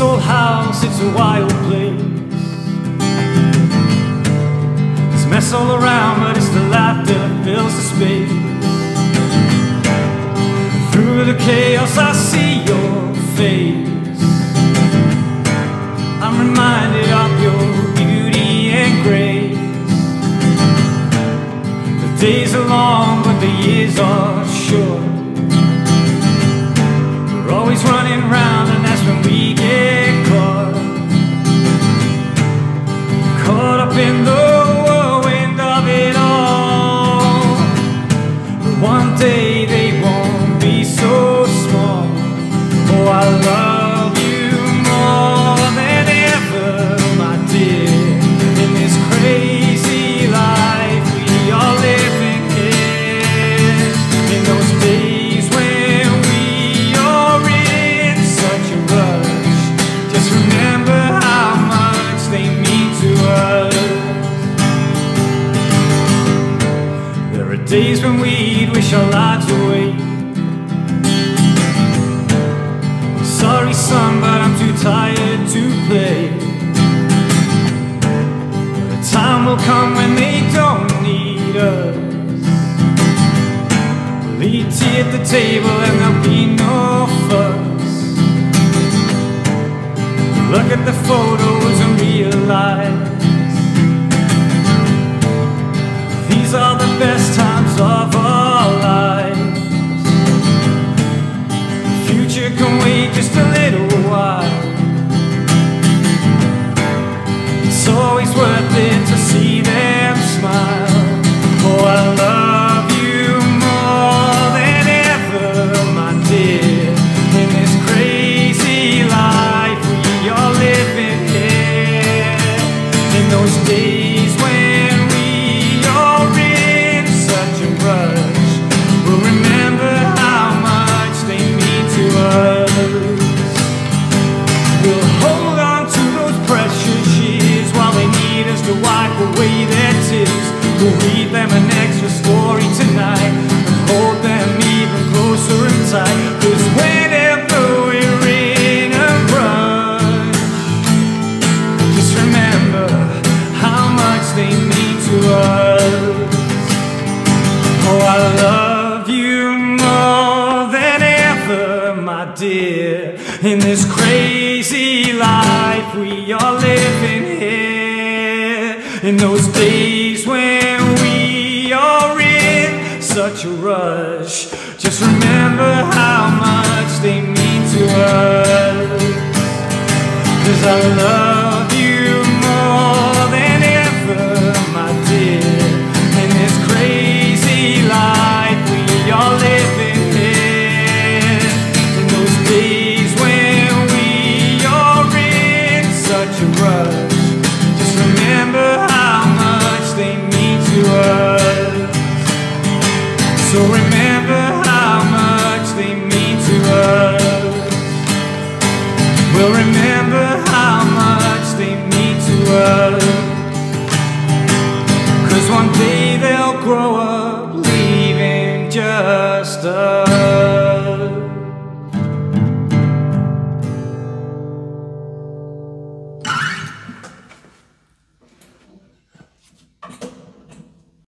old house, it's a wild place. There's mess all around, but it's the laughter that fills the space. Through the chaos, I see your face. I love you more than ever, my dear. In this crazy life we are living here. In those days when we are in such a rush, just remember how much they mean to us. There are days when we'd wish our lives away. Tired to play. The time will come when they don't need us. We'll eat tea at the table and there'll be no fuss. Look at the photos and realize these are the best times of our lives. The Future can wait just a little while. We'll read them an extra story tonight and hold them even closer and tight. Cause whenever we're in a rush, just remember how much they mean to us. Oh, I love you more than ever, my dear. In this crazy life we are living here. In those days when a rush, just remember how much they mean to us. Cause I love So remember how much they mean to us. We'll remember how much they mean to us.